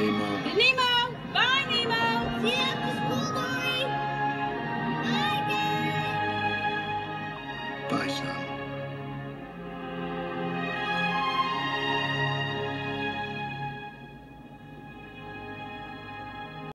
Nemo. Nemo! Bye, Nemo! See you at the school, Dory! Bye, Dad! Bye, son.